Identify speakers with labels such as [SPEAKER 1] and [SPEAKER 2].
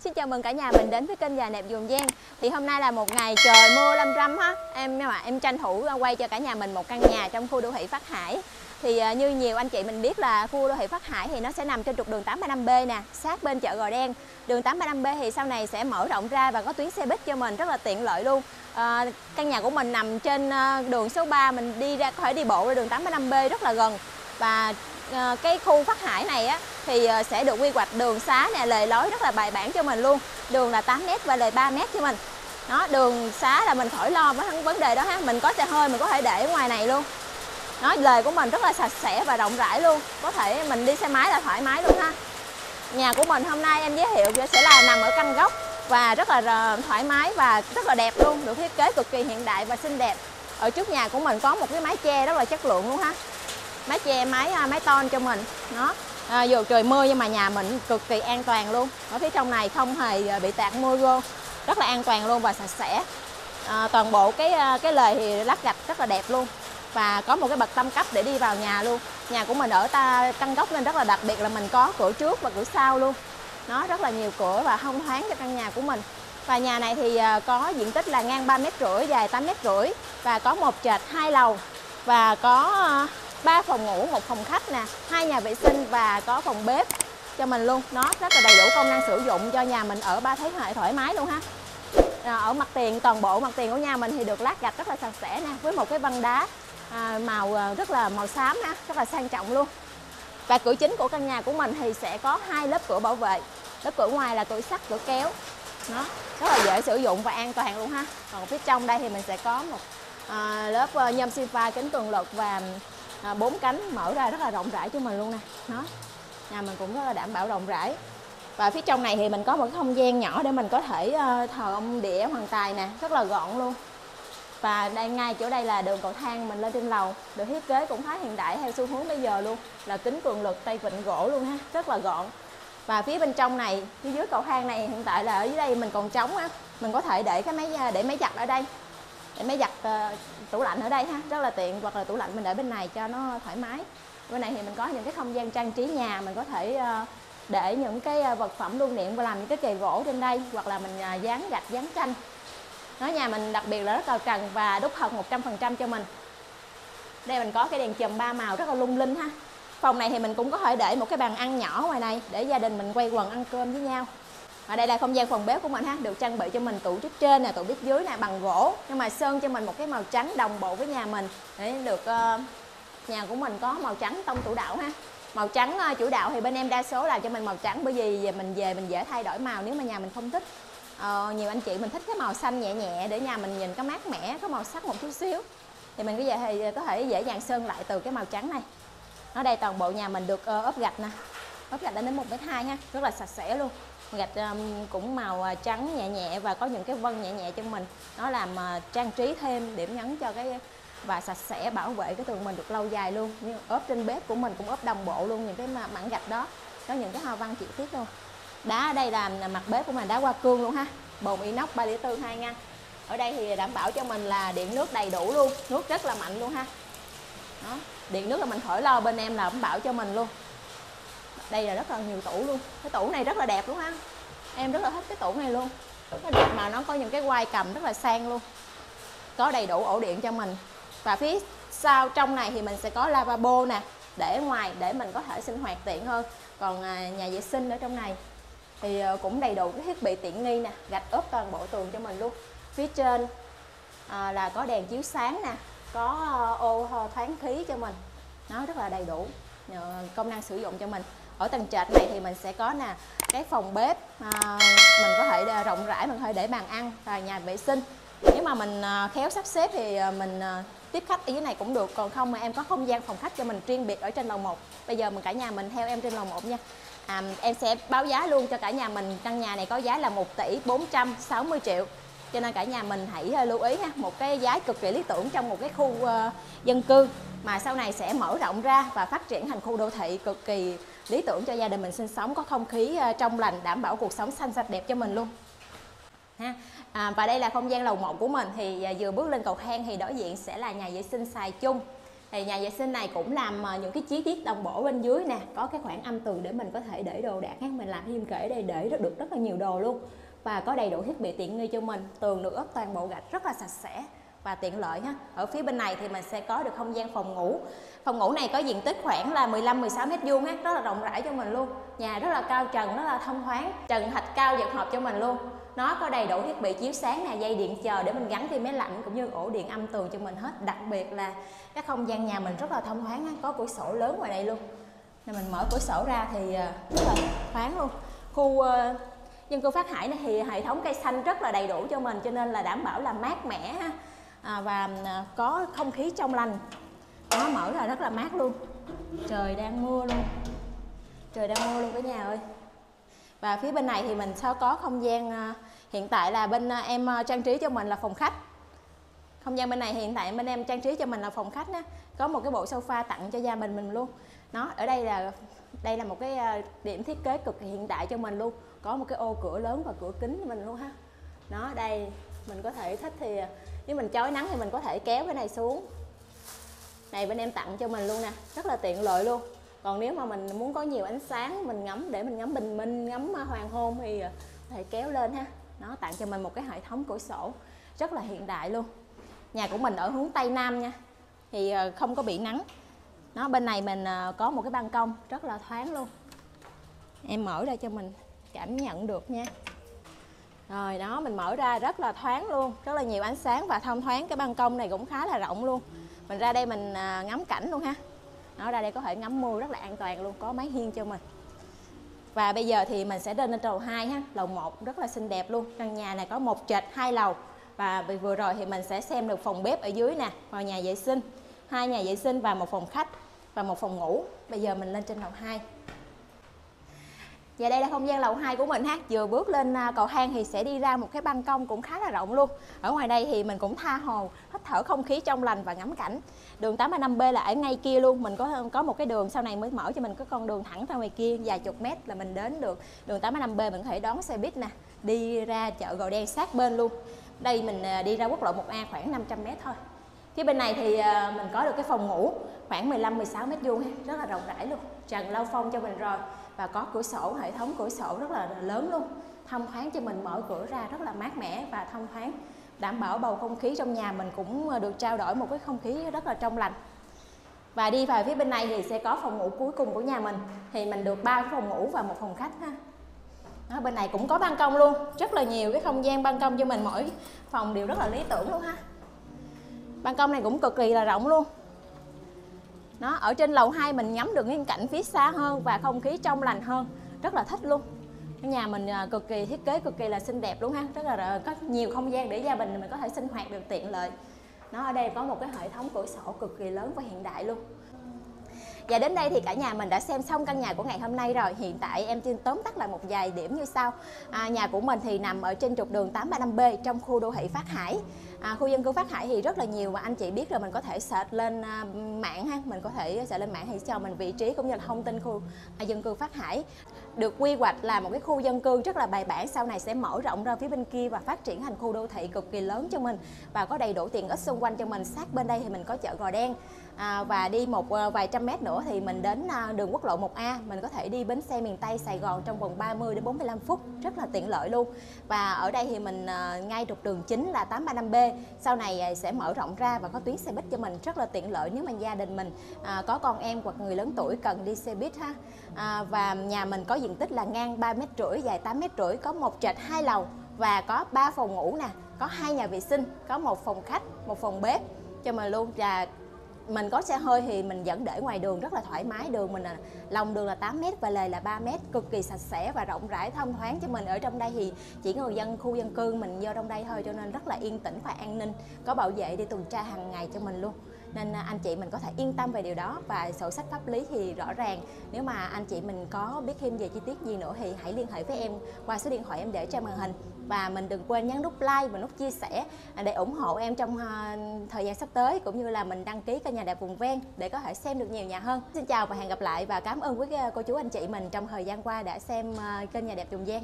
[SPEAKER 1] Xin chào mừng cả nhà mình đến với kênh Già Đẹp Dùng Giang Thì hôm nay là một ngày trời mưa lâm râm ha. Em mà em tranh thủ ờ, quay cho cả nhà mình một căn nhà trong khu đô thị Phát Hải. Thì ờ, như nhiều anh chị mình biết là khu đô thị Phát Hải thì nó sẽ nằm trên trục đường 85B nè Sát bên chợ Gò Đen. Đường 85B thì sau này sẽ mở rộng ra và có tuyến xe buýt cho mình rất là tiện lợi luôn. À, Căn nhà của mình nằm trên đường số 3 Mình đi ra có thể đi bộ ra đường 85B rất là gần. Và Ờ, cái khu Phát Hải này á, thì ờ, sẽ được quy hoạch đường xá nè, lề lối rất là bài bản cho mình luôn. Đường là 8m và lề 3m cho mình. Đó, đường xá là mình khỏi lo với vấn đề đó ha. Mình có xe hơi, mình có thể để ngoài này luôn. Nó lề của mình rất là sạch sẽ và rộng rãi luôn. Có thể mình đi xe máy là thoải mái luôn ha. Nhà của mình hôm nay em giới thiệu sẽ là nằm ở căn góc và rất là thoải mái và rất là đẹp luôn. Được thiết kế cực kỳ hiện đại và xinh đẹp. Ở trước nhà của mình có một cái mái che rất là chất lượng luôn ha mái che mái à, mái ton cho mình. Nó à, dù trời mưa nhưng mà nhà mình cực kỳ an toàn luôn. Ở phía trong này không hề à, bị tạt mưa vô. Rất là an toàn luôn và sạch sẽ. À, toàn bộ cái à, cái lề thì lát gạch rất là đẹp luôn. Và có một cái bậc tam cấp để đi vào nhà luôn. Nhà của mình ở ta căn góc nên rất là đặc biệt là mình có cửa trước và cửa sau luôn. Nó rất là nhiều cửa và thông thoáng cho căn nhà của mình. Và nhà này thì có diện tích là ngang 3 mét rưỡi dài 8 mét rưỡi và có một trệt hai lầu. Và có 3 phòng ngủ, một phòng khách nè, hai nhà vệ sinh và có phòng bếp cho mình luôn. Nó rất là đầy đủ công năng sử dụng cho nhà mình ở ba thế hệ thoải mái luôn ha. À, ở mặt tiền toàn bộ mặt tiền của nhà mình thì được lát gạch rất là sạch sẽ nè với một cái vân đá à, màu à, rất là màu xám ha, rất là sang trọng luôn. Và cửa chính của căn nhà của mình thì sẽ có hai lớp cửa bảo vệ. Lớp cửa ngoài là cửa sắt, cửa kéo. Nó rất là dễ sử dụng và an toàn luôn ha. Còn phía trong đây thì mình sẽ có một à, lớp uh, nhôm xi pha kính tường lực và À, bốn cánh mở ra rất là rộng rãi cho mình luôn nè. Nó nhà mình cũng rất là đảm bảo rộng rãi. Và phía trong này thì mình có một cái không gian nhỏ để mình có thể uh, thờ ông đĩa hoàng tài nè rất là gọn luôn. Và đây ngay chỗ đây là đường cầu thang mình lên trên lầu được thiết kế cũng khá hiện đại theo xu hướng bây giờ luôn là kính cường lực tay vịn gỗ luôn ha rất là gọn. Và phía bên trong này phía dưới cầu thang này hiện tại là ở dưới đây mình còn trống á mình có thể để cái máy à, để máy giặt ở đây để máy giặt ờ, tủ lạnh ở đây ha, rất là tiện, hoặc là tủ lạnh mình để bên này cho nó thoải mái. Bên này thì mình có những cái không gian trang trí nhà, mình có thể ờ, để những cái ờ, vật phẩm lưu niệm và làm những cái kề gỗ trên đây, hoặc là mình ờ, dán gạch, dán tranh. Nó nhà mình đặc biệt là rất là trần và đúc thật 100% cho mình. Đây mình có cái đèn chùm ba màu rất là lung linh ha. Phòng này thì mình cũng có thể để một cái bàn ăn nhỏ ngoài này, để gia đình mình quay quần ăn cơm với nhau ở đây là không gian phòng bếp của mình ha được trang bị cho mình tủ bếp trên nè tủ bếp dưới nè bằng gỗ. Nhưng mà sơn cho mình một cái màu trắng đồng bộ với nhà mình. Để được uh, nhà của mình có màu trắng tông chủ đạo ha. Màu trắng uh, chủ đạo thì bên em đa số là cho mình màu trắng bởi vì mình về mình dễ thay đổi màu nếu mà nhà mình không thích. Uh, nhiều anh chị mình thích cái màu xanh nhẹ nhẹ để nhà mình nhìn có mát mẻ có màu sắc một chút xíu. Thì mình bây giờ thì có thể dễ dàng sơn lại từ cái màu trắng này. Ở đây toàn bộ nhà mình được uh, ốp gạch nè. Ốp gạch đến một mét hai ha rất là sạch sẽ luôn gạch um, cũng màu à, trắng nhẹ nhẹ và có những cái vân nhẹ nhẹ cho mình. Nó làm à, trang trí thêm, điểm nhấn cho cái và sạch sẽ, bảo vệ cái tường mình được lâu dài luôn. Như ốp trên bếp của mình cũng ốp đồng bộ luôn, những cái mảng gạch đó. Có những cái hoa văn chi tiết luôn. Đá ở đây là mặt bếp của mình, đá hoa cương luôn ha. Bồn inox ba lít tư, hai ngăn. Ở đây thì đảm bảo cho mình là điện nước đầy đủ luôn. Nước rất là mạnh luôn ha. Đó, điện nước là mình khỏi lo, bên em là đảm bảo cho mình luôn đây là rất là nhiều tủ luôn. Cái tủ này rất là đẹp luôn ha em rất là thích cái tủ này luôn. Nó đẹp mà nó có những cái quai cầm rất là sang luôn. Có đầy đủ ổ điện cho mình. Và phía sau trong này thì mình sẽ có lavabo nè để ngoài để mình có thể sinh hoạt tiện hơn. Còn à, nhà vệ sinh ở trong này thì à, cũng đầy đủ cái thiết bị tiện nghi nè gạch ốp toàn bộ tường cho mình luôn. Phía trên à, là có đèn chiếu sáng nè có à, ô ờ, thoáng khí cho mình. Nó rất là đầy đủ công năng sử dụng cho mình ở tầng trệt này thì mình sẽ có nè cái phòng bếp à, mình có thể rộng rãi mình có thể để bàn ăn và nhà vệ sinh. Nếu mà mình à, khéo sắp xếp thì à, mình à, tiếp khách ở dưới này cũng được còn không mà em có không gian phòng khách cho mình riêng biệt ở trên lầu 1 bây giờ mình cả nhà mình theo em trên lầu 1 nha. À, em sẽ báo giá luôn cho cả nhà mình căn nhà này có giá là 1 tỷ 460 triệu cho nên cả nhà mình hãy ờ, lưu ý ha một cái giá cực kỳ lý tưởng trong một cái khu uh, dân cư mà sau này sẽ mở rộng ra và phát triển thành khu đô thị cực kỳ lý tưởng cho gia đình mình sinh sống có không khí uh, trong lành đảm bảo cuộc sống xanh sạch đẹp cho mình luôn. Ha à, và đây là không gian lầu 1 của mình thì uh, vừa bước lên cầu thang thì đối diện sẽ là nhà vệ sinh xài chung. Thì nhà vệ sinh này cũng làm những cái chi tiết đồng bộ bên dưới nè có cái khoảng âm tường để mình có thể để đồ đạc mình làm thêm kể đây để được rất là nhiều đồ luôn và có đầy đủ thiết bị tiện nghi cho mình. Tường được ốp toàn bộ gạch rất là sạch sẽ và tiện lợi ha. Ở phía bên này thì mình sẽ có được không gian phòng ngủ. Phòng ngủ này có diện tích khoảng là 15 16 mét vuông ha, rất là rộng rãi cho mình luôn. Nhà rất là cao trần, rất là thông thoáng, trần thạch cao dật hợp cho mình luôn. Nó có đầy đủ thiết bị chiếu sáng nè, dây điện chờ để mình gắn thêm máy lạnh cũng như ổ điện âm tường cho mình hết. Đặc biệt là cái không gian nhà mình rất là thông thoáng có cửa sổ lớn ngoài đây luôn. Nên mình mở cửa sổ ra thì ờ, rất là thoáng luôn. Khu ờ, dân cư phát hải này thì hệ thống cây xanh rất là đầy đủ cho mình cho nên là đảm bảo là mát mẻ ha. À, và à, có không khí trong lành. Nó mở ra rất là mát luôn. Trời đang mưa luôn. Trời đang mưa luôn cả nhà ơi. Và phía bên này thì mình sẽ có không gian à, hiện tại là bên à, em trang trí cho mình là phòng khách. Không gian bên này hiện tại bên em trang trí cho mình là phòng khách á có một cái bộ sofa tặng cho gia đình mình luôn nó, ở đây là đây là một cái ờ, điểm thiết kế cực hiện đại cho mình luôn. Có một cái ô cửa lớn và cửa kính cho mình luôn ha. Nó, đây, mình có thể thích thì ờ, nếu mình chói nắng thì mình có thể kéo cái này xuống. Này, bên em tặng cho mình luôn nè. Rất là tiện lợi luôn. Còn nếu mà mình muốn có nhiều ánh sáng, mình ngắm, để mình ngắm bình minh, ngắm ờ, hoàng hôn thì có thể kéo lên ha. Nó, tặng cho mình một cái hệ thống cửa sổ. Rất là hiện đại luôn. Nhà của mình ở hướng tây nam nha. Thì không có bị nắng nó bên này mình ờ, có một cái ban công rất là thoáng luôn. Em mở ra cho mình cảm nhận được nha. Rồi, đó, mình mở ra rất là thoáng luôn. Rất là nhiều ánh sáng và thông thoáng. Cái ban công này cũng khá là rộng luôn. Mình ra đây mình ờ, ngắm cảnh luôn ha. Nó ra đây có thể ngắm mưa rất là an toàn luôn. Có mái hiên cho mình. Và bây giờ thì mình sẽ lên lên lầu 2 ha. Lầu 1 rất là xinh đẹp luôn. Căn nhà này có một trệt hai lầu. Và vừa rồi thì mình sẽ xem được phòng bếp ở dưới nè. Vào nhà vệ sinh. Hai nhà vệ sinh và một phòng khách và một phòng ngủ. Bây giờ mình lên trên lầu 2 và dạ, đây là không gian lầu 2 của mình ha. Vừa bước lên à, cầu thang thì sẽ đi ra một cái ban công cũng khá là rộng luôn. Ở ngoài đây thì mình cũng tha hồ, hít thở không khí trong lành và ngắm cảnh. Đường 835B là ở ngay kia luôn. Mình có có một cái đường sau này mới mở cho mình có con đường thẳng ra ngoài kia, vài chục mét là mình đến được. Đường 835B mình có thể đón xe buýt nè, đi ra chợ Gò Đen sát bên luôn. Đây mình à, đi ra quốc lộ 1A khoảng 500 mét thôi phía bên này thì ờ, mình có được cái phòng ngủ khoảng 15 16 mét vuông rất là rộng rãi luôn. Trần lau phong cho mình rồi và có cửa sổ hệ thống cửa sổ rất là lớn luôn. Thông thoáng cho mình mở cửa ra rất là mát mẻ và thông thoáng. Đảm bảo bầu không khí trong nhà mình cũng ờ, được trao đổi một cái không khí rất là trong lành. Và đi vào phía bên này thì sẽ có phòng ngủ cuối cùng của nhà mình. Thì mình được ba phòng ngủ và một phòng khách ha. Đó, bên này cũng có ban công luôn. Rất là nhiều cái không gian ban công cho mình mỗi phòng đều rất là lý tưởng luôn ha ban công này cũng cực kỳ là rộng luôn. Nó ở trên lầu 2 mình ngắm được những cảnh phía xa hơn và không khí trong lành hơn. Rất là thích luôn. Cái nhà mình à, cực kỳ thiết kế cực kỳ là xinh đẹp luôn ha. Rất là có nhiều không gian để gia đình mình có thể sinh hoạt được tiện lợi. Nó ở đây có một cái hệ thống cửa sổ cực kỳ lớn và hiện đại luôn. Và đến đây thì cả nhà mình đã xem xong căn nhà của ngày hôm nay rồi. Hiện tại em xin tóm tắt lại một vài điểm như sau. À, Nhà của mình thì nằm ở trên trục đường 835B trong khu đô thị Phát Hải à, Khu dân cư Phát Hải thì rất là nhiều mà anh chị biết rồi mình có thể search lên à, mạng ha Mình có thể search lên mạng thì cho mình vị trí cũng như là thông tin khu à, dân cư Phát Hải được quy hoạch là một cái khu dân cư rất là bài bản. Sau này sẽ mở rộng ra phía bên kia và phát triển thành khu đô thị cực kỳ lớn cho mình Và có đầy đủ tiện ích xung quanh cho mình. Sát bên đây thì mình có chợ Gò Đen à, và đi một ờ, vài trăm mét nữa thì mình đến à, đường quốc lộ 1A mình có thể đi bến xe miền Tây Sài Gòn trong vòng 30 đến 45 phút rất là tiện lợi luôn. Và ở đây thì mình ờ, ngay trục đường chính là 835B sau này à, sẽ mở rộng ra và có tuyến xe buýt cho mình rất là tiện lợi nếu mà gia đình mình à, có con em hoặc người lớn tuổi cần đi xe buýt ha. À, và nhà mình có diện tích là ngang 3 mét rưỡi, dài 8 mét rưỡi, có một trệt hai lầu và có 3 phòng ngủ nè, có hai nhà vệ sinh, có một phòng khách, một phòng bếp. Cho mình luôn, và mình có xe hơi thì mình vẫn để ngoài đường, rất là thoải mái. Đường mình là lòng đường là 8 mét và lề là 3 mét, cực kỳ sạch sẽ và rộng rãi, thông thoáng. Cho mình ở trong đây thì chỉ người dân, khu dân cư mình vô trong đây thôi, cho nên rất là yên tĩnh và an ninh, có bảo vệ đi tuần tra hàng ngày cho mình luôn nên à, anh chị mình có thể yên tâm về điều đó và sổ sách pháp lý thì rõ ràng. Nếu mà anh chị mình có biết thêm về chi tiết gì nữa thì hãy liên hệ với em qua số điện thoại em để trên màn hình. Và mình đừng quên nhấn nút like và nút chia sẻ để ủng hộ em trong à, thời gian sắp tới, cũng như là mình đăng ký kênh nhà đẹp vùng ven để có thể xem được nhiều nhà hơn. Xin chào và hẹn gặp lại và cảm ơn quý à, cô chú anh chị mình trong thời gian qua đã xem kênh nhà đẹp vùng ven.